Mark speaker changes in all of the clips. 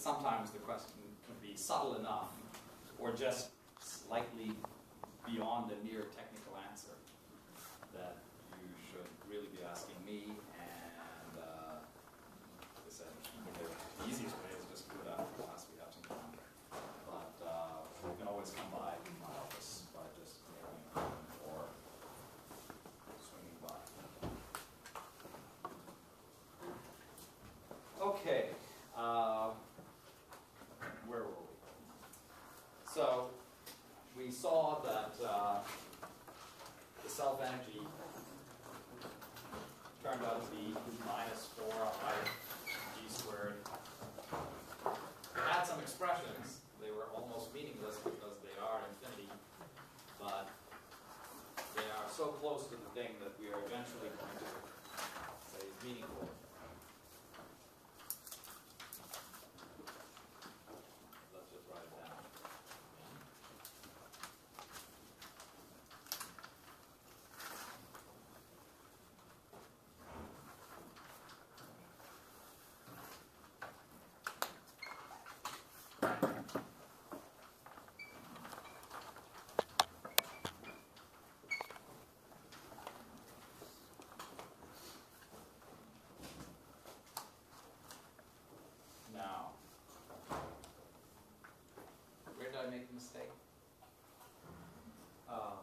Speaker 1: that sometimes the question can be subtle enough or just slightly beyond a mere technical answer that you should really be asking me and uh, like I said, the easiest way is just do it after class, we have some time. But uh, you can always come by my office by just mailing a comment or swinging by. Okay, uh, where were we? So, we saw that uh, the self energy turned out to be minus 4 i g squared. We had some expressions. They were almost meaningless because they are infinity, but they are so close to the thing that we are eventually going to say is meaningful. Let's just write it down. Now, where did I make a mistake? Um,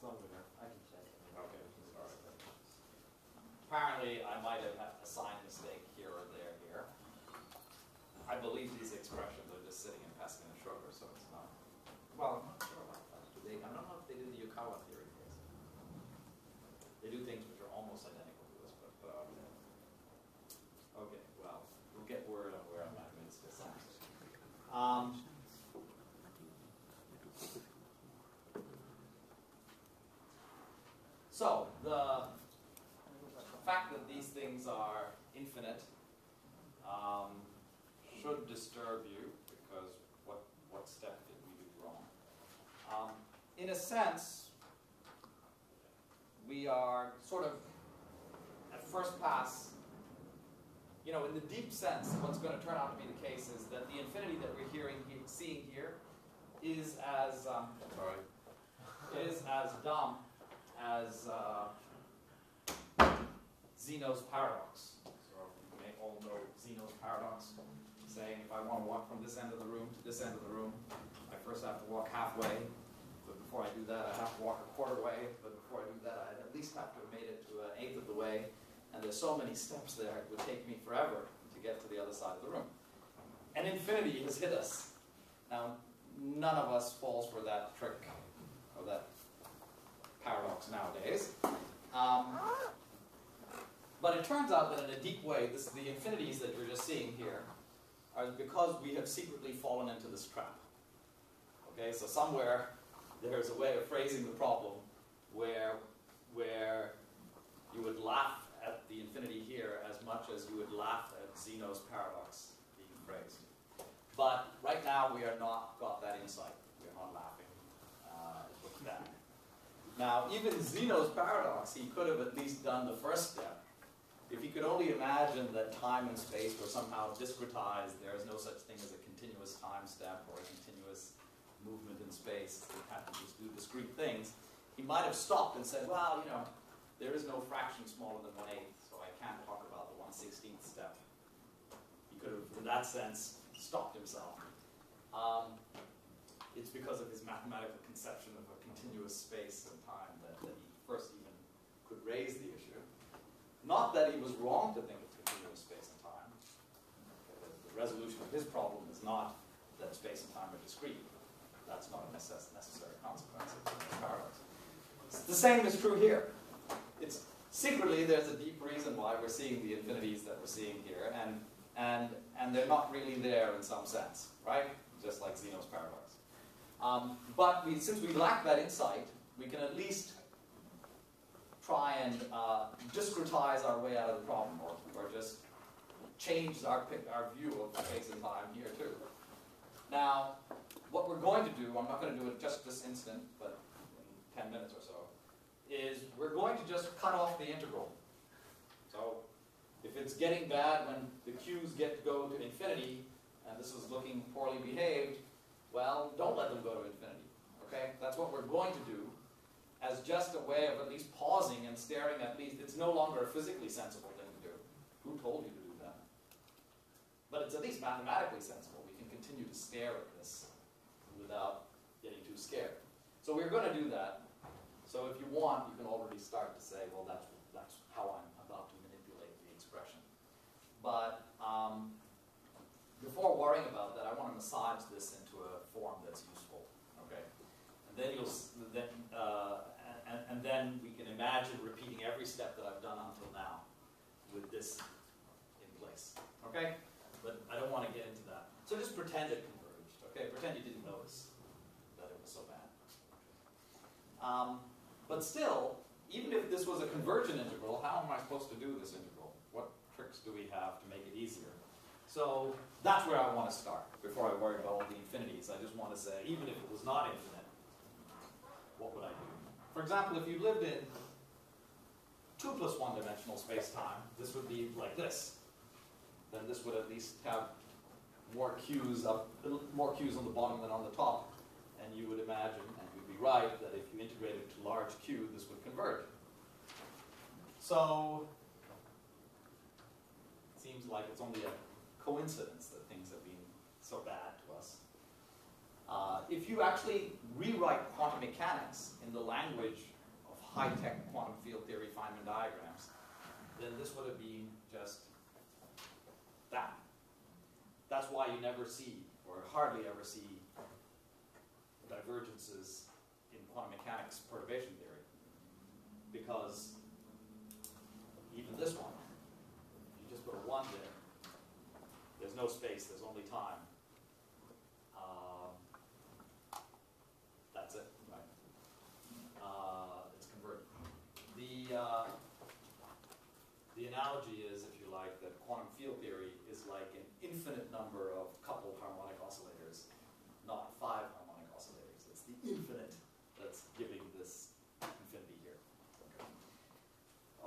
Speaker 2: Somewhere, I can check.
Speaker 1: Okay, sorry. Apparently, I might have had assigned a mistake here or there here. I believe these expressions are just sitting in Peskin and Schroeder, so it's not, well, I'm not sure about that. Do they, I don't know if Yukawa theory case. They do things which are almost identical to this, but, but, okay, well, we'll get word on where I might have made this. Um, So, the fact that these things are infinite um, should disturb you because what, what step did we do wrong? Um, in a sense, we are sort of, at first pass, you know, in the deep sense, what's going to turn out to be the case is that the infinity that we're hearing, seeing here is as, um, sorry, is as dumb as uh, Zeno's paradox. So you may all know Zeno's paradox, saying if I want to walk from this end of the room to this end of the room, I first have to walk halfway. But before I do that, I have to walk a quarter way. But before I do that, I least have to have made it to an eighth of the way. And there's so many steps there, it would take me forever to get to the other side of the room. And infinity has hit us. Now, none of us falls for that trick or that paradox nowadays. Um, but it turns out that in a deep way, this, the infinities that you're just seeing here are because we have secretly fallen into this trap. Okay, so somewhere there's a way of phrasing the problem where, where you would laugh at the infinity here as much as you would laugh at Zeno's paradox being phrased. But right now we are not got that insight. We are not laughing uh, that. Now, even Zeno's paradox, he could have at least done the first step. If he could only imagine that time and space were somehow discretized, there is no such thing as a continuous time step or a continuous movement in space, they have to just do discrete things, he might have stopped and said, well, you know, there is no fraction smaller than one eighth, so I can't talk about the one sixteenth step. He could have, in that sense, stopped himself. Um, it's because of his mathematical conception of a continuous space and time that, that he first even could raise the issue. Not that he was wrong to think of continuous space and time. The resolution of his problem is not that space and time are discrete. That's not a necess- necessary consequence of the paradox. The same is true here. It's secretly there's a deep reason why we're seeing the infinities that we're seeing here, and and and they're not really there in some sense, right? Just like Zeno's paradox. Um, but we, since we lack that insight, we can at least try and uh, discretize our way out of the problem, or, or just change our, our view of space and time here too. Now, what we're going to do, I'm not going to do it just this instant, but in 10 minutes or so, is we're going to just cut off the integral. So if it's getting bad when the q's get to go to infinity and this is looking poorly behaved, well, don't let them go to infinity, okay? That's what we're going to do as just a way of at least pausing and staring at least, it's no longer a physically sensible thing to do. Who told you to do that? But it's at least mathematically sensible. We can continue to stare at this without getting too scared. So we're going to do that. So if you want, you can already start to say, well, that's, that's how I'm about to manipulate the expression. But um, before worrying about that, I want to massage this into a form that's useful. Okay, and then you'll then uh, and, and then we can imagine repeating every step that I've done until now with this in place. Okay, but I don't want to get into that. So just pretend it converged. Okay, pretend you didn't notice that it was so bad. Um, but still, even if this was a convergent integral, how am I supposed to do this integral? What tricks do we have to make it easier? So that's where I want to start before I worry about all the infinities. I just want to say, even if it was not infinite, what would I do? For example, if you lived in two plus one dimensional space-time, this would be like this. Then this would at least have more cues up, more q's on the bottom than on the top. And you would imagine, and you'd be right, to large q, this would converge. So, it seems like it's only a coincidence that things have been so bad to us. Uh, if you actually rewrite quantum mechanics in the language of high-tech quantum field theory Feynman diagrams, then this would have been just that. That's why you never see, or hardly ever see, divergences quantum mechanics perturbation theory. Because even this one, you just put a 1 there, there's no space, there's only time. Um, that's it, right? Uh, it's convergent. The, uh, the analogy is, if you like, that quantum field theory is like an infinite number of coupled harmonic oscillators, not five harmonic oscillators. It's the infinite that's giving this infinity here.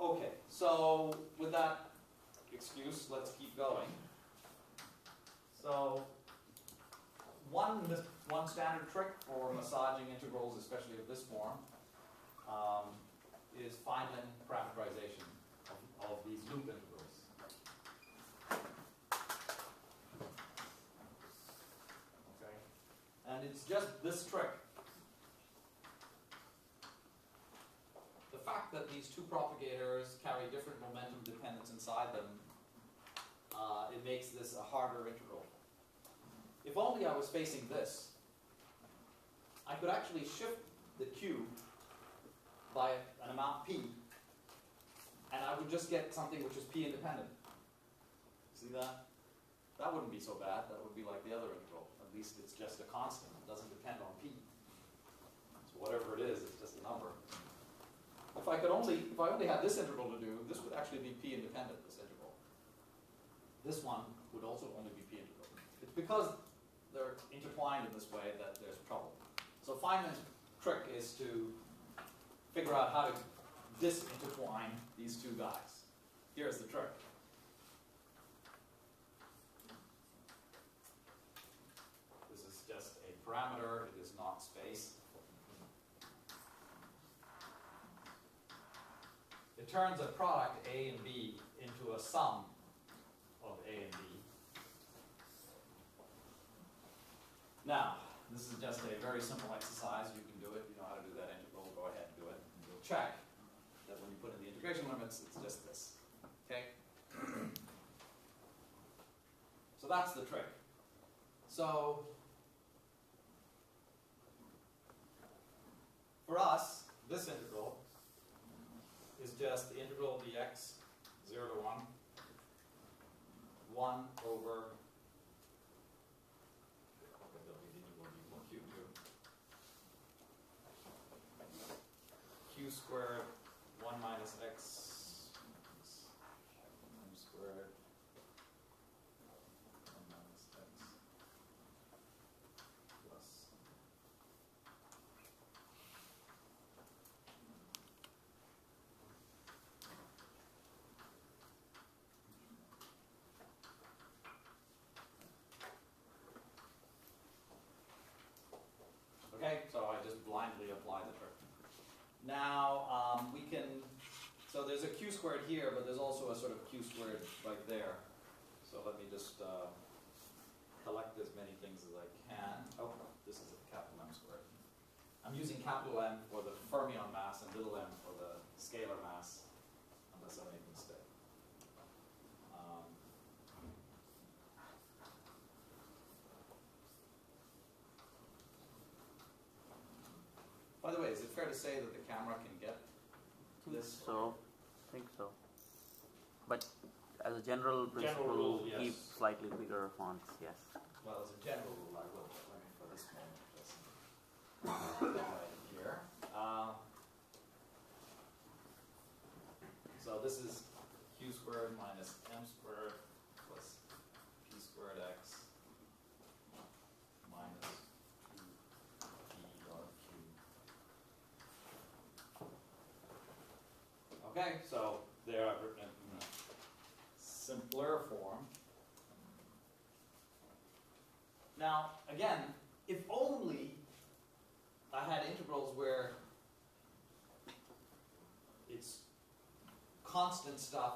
Speaker 1: Okay, so with that excuse, let's keep going. So, one, one standard trick for massaging integrals, especially of this form, um, is Feynman parameterization of, of these loop integrals. Okay, and it's just this trick. The that these two propagators carry different momentum dependence inside them, uh, it makes this a harder integral. If only I was facing this, I could actually shift the q by an amount p, and I would just get something which is p independent. See that? That wouldn't be so bad. That would be like the other integral. At least it's just a constant. It doesn't depend on p. So whatever it is, it's just a number. If I could only, if I only had this integral to do, this would actually be p independent, this integral. This one would also only be p integral. It's because they're intertwined in this way that there's trouble. So Feynman's trick is to figure out how to disintertwine these two guys. Here's the trick. This is just a parameter, it is not space. Turns a product A and B into a sum of A and B. Now, this is just a very simple exercise. You can do it. You know how to do that integral. Go ahead and do it. And you'll check that when you put in the integration limits, it's just this. Okay? So that's the trick. So, for us, this integral just the integral of dx 0 to 1, 1 over q squared 1 minus x m squared 1 minus x plus Now, um, we can, so there's a q squared here, but there's also a sort of q squared right there. So let me just, uh, collect as many things as I can. Oh, this is a capital M squared. I'm using capital M for the fermion mass and little m for the scalar mass, unless I make a mistake. Um, By the way, is it fair to say that the camera can get This-
Speaker 3: so. Think so. But as a general principle,
Speaker 1: rule,
Speaker 3: keep
Speaker 1: yes.
Speaker 3: slightly bigger fonts. Yes.
Speaker 1: Well, as a general rule, I will, but I mean, for this moment, just put that right here. Um, So this is q squared minus m squared plus p squared x minus two p dot q. Okay, so there I've written it in a simpler form. Now, again, if only I had integrals where it's constant stuff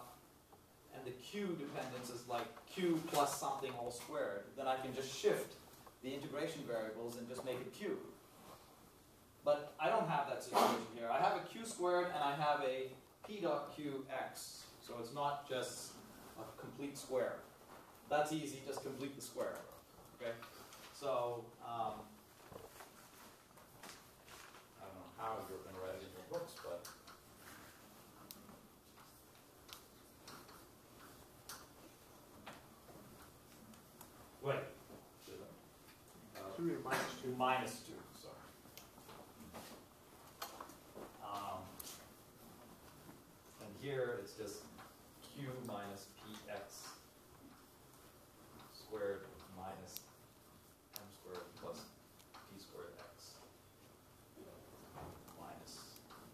Speaker 1: and the q dependence is like q plus something all squared, then I can just shift the integration variables and just make it q. But I don't have that situation here. I have a q squared and I have a p dot q x. So it's not just a complete square. That's easy, just complete the square. Okay? So, um, I don't know how you're going to write it in your books, but. Wait. Uh,
Speaker 2: Two or minus two.
Speaker 1: Minus sorry. Um, and here it's just q minus px squared minus m squared plus p squared x minus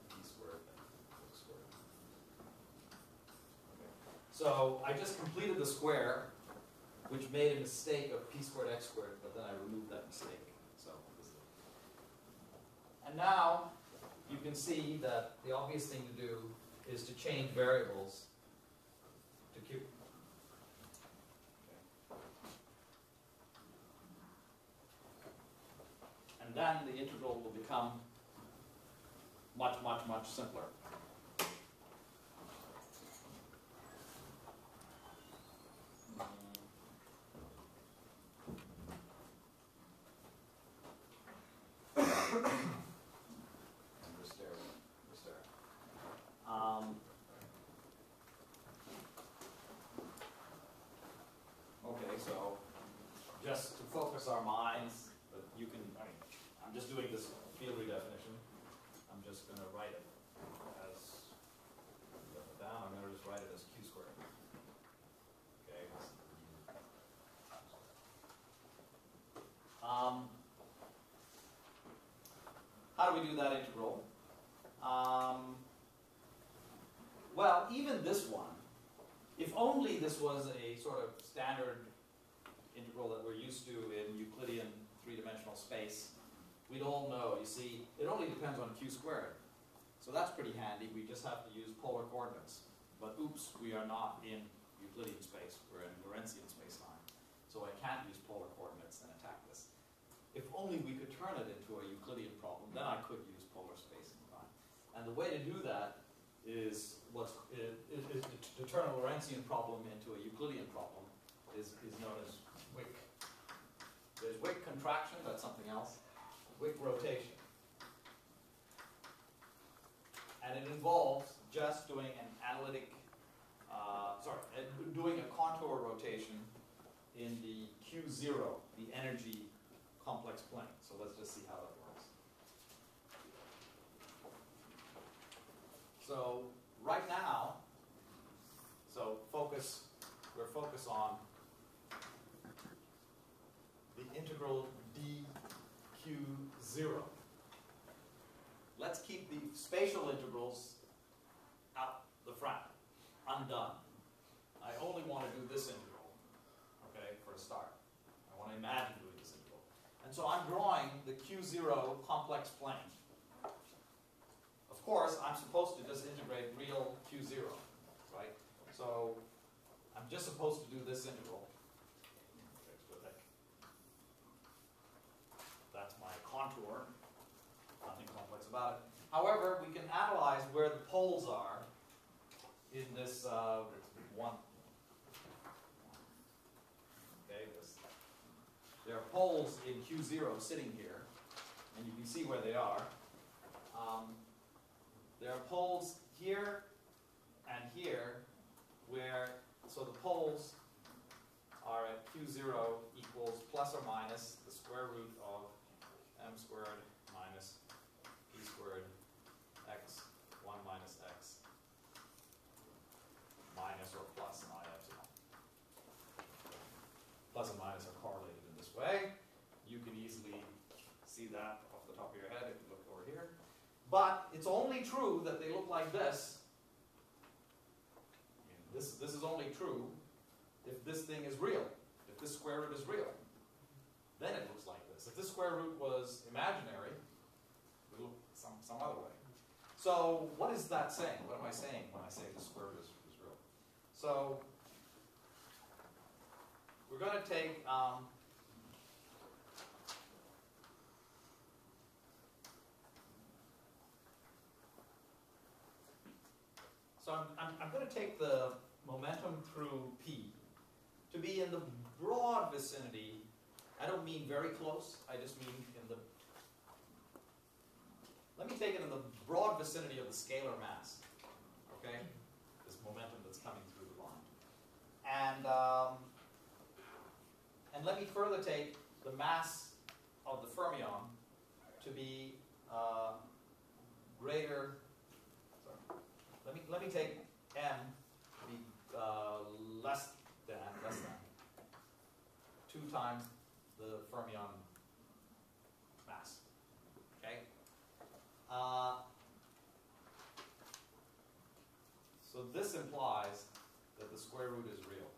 Speaker 1: p squared x squared. Okay. So I just completed the square, which made a mistake of p squared x squared, but then I removed that mistake. And now you can see that the obvious thing to do is to change variables to q. And then the integral will become much, much, much simpler. And we're staring, we're staring. Um, okay, so just to focus our minds, but you can, I mean, I'm just doing this field redefinition. I'm just gonna write it as, put it down, I'm gonna just write it as q squared. Okay. Um, how do we do that integral? Um, well, even this one, if only this was a sort of standard integral that we're used to in Euclidean three-dimensional space, we'd all know, you see, it only depends on q squared. So that's pretty handy, we just have to use polar coordinates. But oops, we are not in Euclidean space, we're in Lorentzian space-time. So I can't use polar coordinates and attack this. If only we could turn it into a Euclidean then I could use polar space and time. And the way to do that is what's is, is to turn a Lorentzian problem into a Euclidean problem is, is known as Wick. There's Wick contraction, that's something else. Wick rotation. And it involves just doing an analytic, uh, sorry, doing a contour rotation in the Q0, the energy complex plane. So let's just see how that works. So right now, so focus, we're focused on the integral dq0. Let's keep the spatial integrals out the front, undone. I only want to do this integral, okay, for a start. I want to imagine doing this integral. And so I'm drawing the Q0 complex plane. Course, I'm supposed to just integrate real q zero, right? So I'm just supposed to do this integral. That's my contour. Nothing complex about it. However, we can analyze where the poles are in this uh, one. Okay, this. There are poles in Q0 sitting here, and you can see where they are. Um, there are poles here and here where, so the poles are at Q0 equals plus or minus the square root of m squared minus p squared x 1 minus x minus or plus i epsilon. Plus and minus are correlated in this way. You can easily see that off the top of your head if you look over here. But it's only true that they look like this. This, this is only true if this thing is real, if this square root is real. Then it looks like this. If this square root was imaginary, it would look some, some other way. So what is that saying? What am I saying when I say the square root is, is real? So we're going to take um, So I'm, I'm, I'm going to take the momentum through P to be in the broad vicinity. I don't mean very close, I just mean in the. Let me take it in the broad vicinity of the scalar mass. Okay? This momentum that's coming through the line. And, um, and let me further take the mass of the fermion to be uh, greater let me, let me take m to be uh, less than, less than, 2 times the fermion mass. Okay? Uh, so this implies that the square root is real.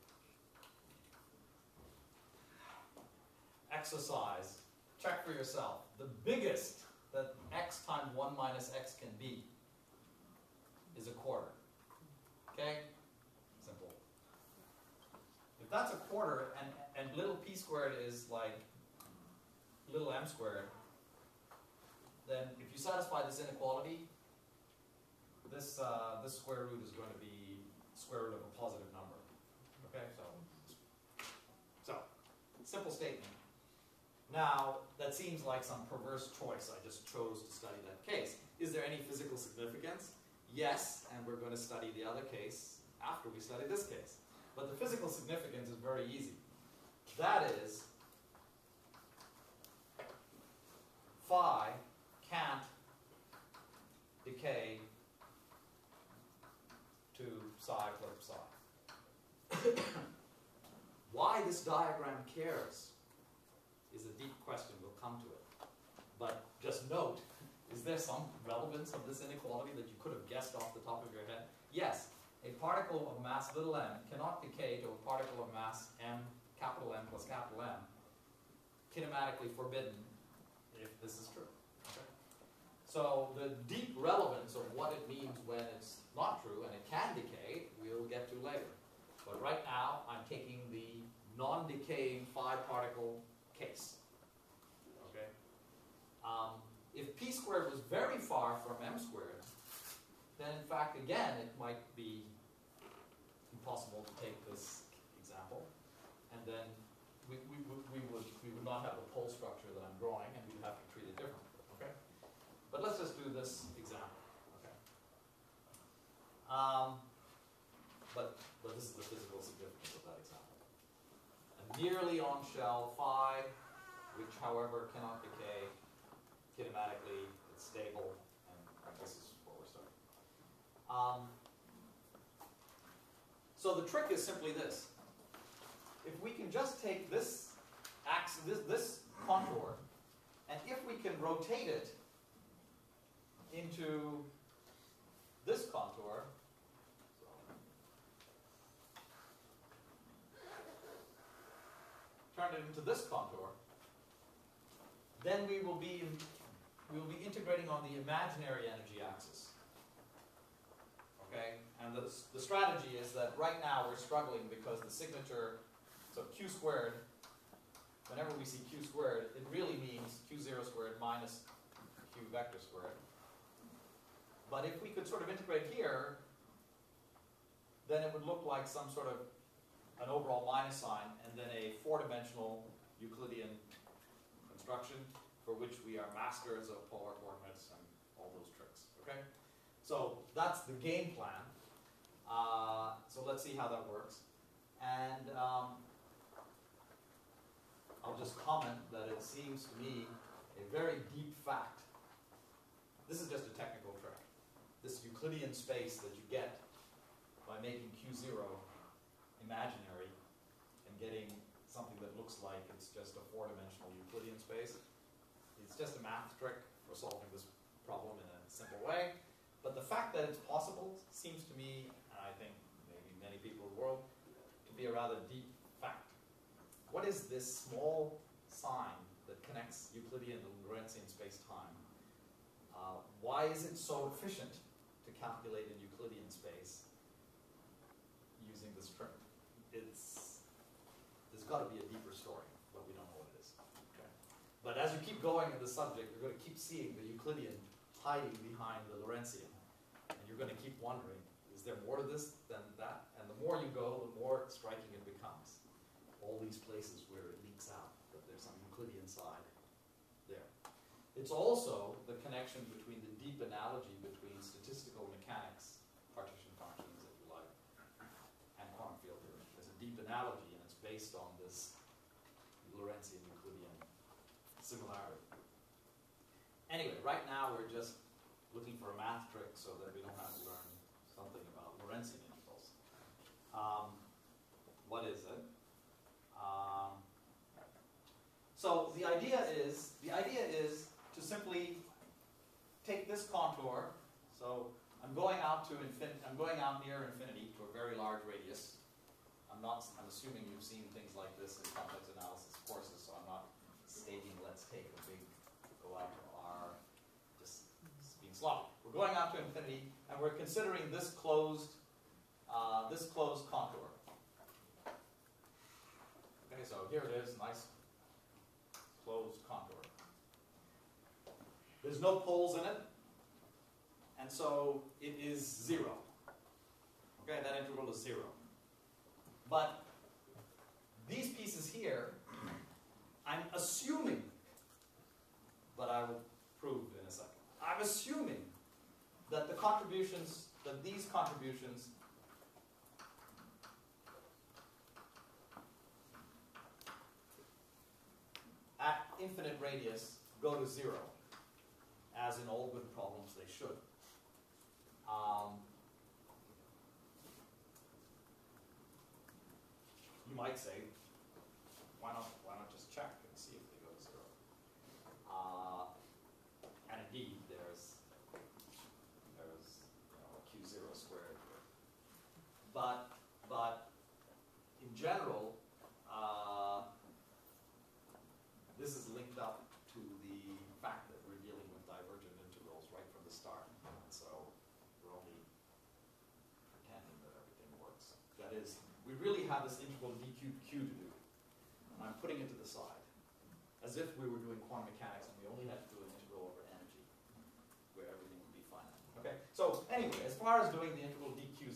Speaker 1: Exercise. Check for yourself. The biggest that x times 1 minus x can be is a quarter. Okay? Simple. If that's a quarter and, and little p squared is like little m squared, then if you satisfy this inequality, this, uh, this square root is going to be square root of a positive number. Okay? So, so simple statement. Now, that seems like some perverse choice. I just chose to study that case. Is there any physical significance? Yes, and we're going to study the other case after we study this case. But the physical significance is very easy. That is, phi can't decay to psi plus psi. Why this diagram cares is a deep question. We'll come to it. But just note, is there some relevance of this inequality that you could have guessed off the top of your head? Yes, a particle of mass little m cannot decay to a particle of mass m, capital M plus capital M, kinematically forbidden if this is true. Okay? So the deep relevance of what it means when it's not true and it can decay, we'll get to later. But right now, I'm taking the non-decaying phi-particle case. Okay? Um, if p squared was very far from m squared, then in fact, again, it might be impossible to take this example, and then we, we, would- we would we would not have the pole structure that I'm drawing, and we'd have to treat it differently. Okay, but let's just do this example. Okay. Um, but but this is the physical significance of that example. A nearly on shell phi, which however cannot decay, kinematically it's stable, and this is what we're studying. Um, so the trick is simply this. If we can just take this axis, this, this contour, and if we can rotate it into this contour, turn it into this contour, then we will be we will be integrating on the imaginary energy axis. okay? And the, the strategy is that right now we're struggling because the signature, so q squared, whenever we see q squared, it really means q zero squared minus q vector squared. But if we could sort of integrate here, then it would look like some sort of an overall minus sign and then a four-dimensional Euclidean construction for which we are masters of polar coordinates and all those tricks, okay? So that's the game plan. Uh, so let's see how that works. And um, I'll just comment that it seems to me a very deep fact. This is just a technical trick. This Euclidean space that you get by making Q0 imaginary and getting something that looks like it's just a four-dimensional Euclidean space. It's just a math trick for solving this problem in a simple way. But the fact that it's possible seems to me, and I think maybe many people in the world, to be a rather deep fact. What is this small sign that connects Euclidean and Lorentzian space-time? Uh, why is it so efficient to calculate in Euclidean space using this trick? It's, there's got to be a deeper story, but we don't know what it is. Okay. But as you going in the subject, you're going to keep seeing the Euclidean hiding behind the Lorentzian. And you're going to keep wondering, is there more to this than that? And the more you go, the more striking it becomes. All these places where it leaks out that there's some Euclidean side there. It's also the connection between the deep analogy between statistical mechanics, partition functions, if you like, and quantum field theory. There's a deep analogy, and it's based on this Lorentzian similarity. Anyway, right now we're just looking for a math trick so that we don't have to learn something about Lorentzian integrals. Um, what is it? Um, so the idea is the idea is to simply take this contour. So I'm going out to infin- I'm going out near infinity to a very large radius. I'm not. I'm assuming you've seen things like this in complex analysis courses, so I'm not stating let's take a big go out to R, just We're going out to infinity, and we're considering this closed uh, this closed contour. Okay, so here it is, nice closed contour. There's no poles in it, and so it is zero. Okay, that integral is zero. But these pieces here, I'm assuming, but I will prove. I'm assuming that the contributions, that these contributions at infinite radius go to zero, as in all good problems they should. Um, you might say, why not, why not just check and see if they go to zero? Uh, and indeed, there's, there's, you know, q zero squared here. But, but, in general, uh, this is linked up to the fact that we're dealing with divergent integrals right from the start. And so we're only pretending that everything works. That is, we really have this integral d cubed q to do. And I'm putting it to the side. As if we were doing quantum mechanics and we only had to do an integral over energy, where everything would be finite. Okay? So anyway, as far as doing the integral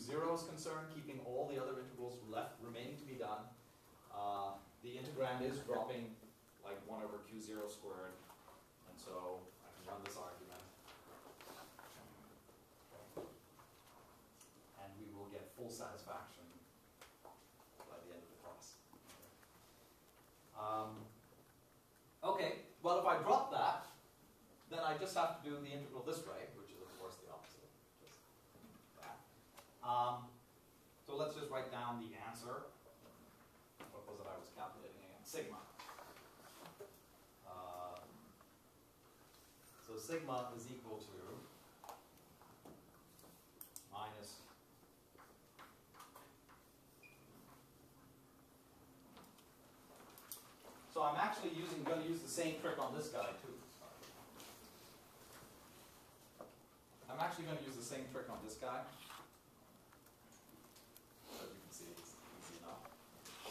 Speaker 1: dq0 is concerned, keeping all the other integrals left remaining to be done, uh, the integrand is dropping like 1 over q0 squared. And so I can run this argument. And we will get full satisfaction by the end of the class. Um, okay, well if I drop that, then I just have to do the integral this way, which is of course the opposite. Just that. Um, so let's just write down the answer. What was it I was calculating again? Sigma. Uh, so sigma is equal to minus So I'm actually using, going to use the same trick on this guy too. I'm actually going to use the same trick on this guy.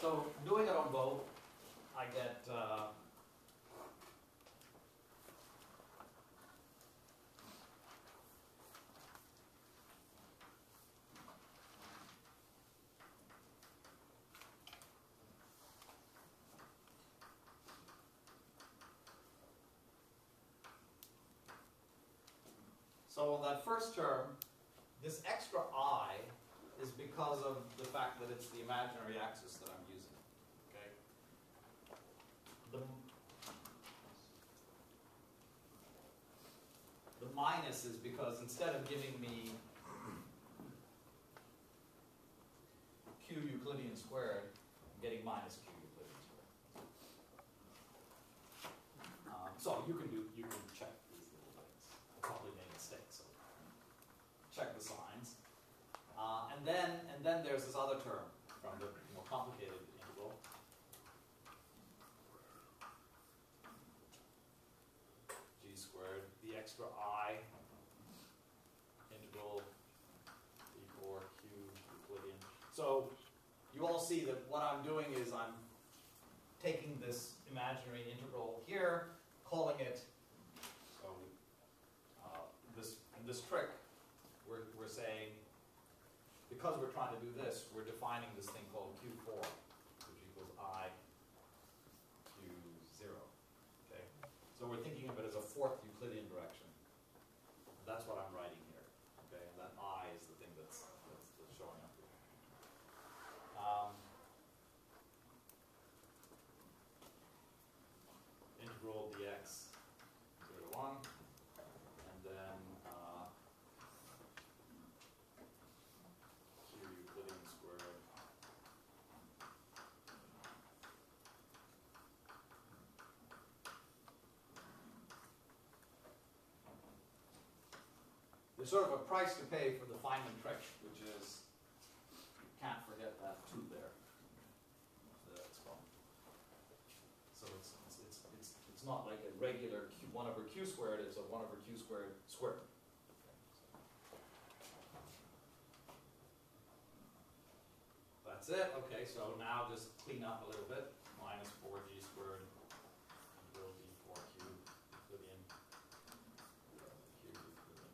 Speaker 1: So doing it on both, I get, uh, So that first term, this extra i is because of the fact that it's the imaginary axis that I'm using, okay? The, the minus is because instead of giving me q Euclidean squared, I'm getting minus q Euclidean squared. Um, so you can do, you can check these little things. I probably made mistakes, so check the signs. Uh, and then, and then there's this other term from the more complicated integral. g squared, the extra integral e four q Euclidean. So you all see that what I'm doing is I'm taking this imaginary integral here, calling it, so uh, this, this trick, we're, we're saying, because we're trying to do this, we're defining this thing called Q4, which equals I Q0. Okay? So we're thinking of it as a fourth Euclidean direction. That's what I'm writing here. Okay? And that I is the thing that's, that's, that's showing up here. Um, integral dx 0 to 1, and then uh, q Euclidean squared There's sort of a price to pay for the Feynman trick, which is you can't forget that two there. So it's, it's, it's, it's, it's not like a regular q, one over q squared, it's a one over q squared squared. That's it, okay, so now just clean up a little bit, minus four g squared, will be four q Euclidean. Q Euclidean.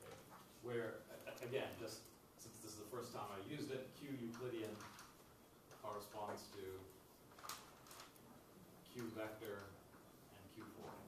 Speaker 1: Okay, Where, a- a- again, just since this is the first time I used it, q Euclidean corresponds to q vector and q4.